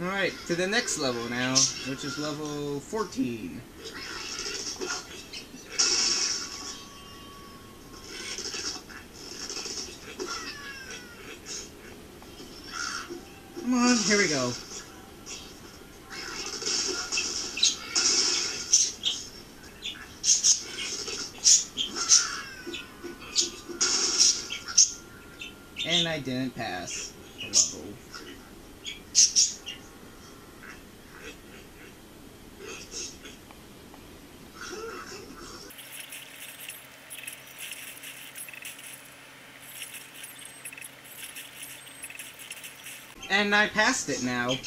Alright, to the next level now, which is level 14. Come on, here we go. And I didn't pass the level. and I passed it now.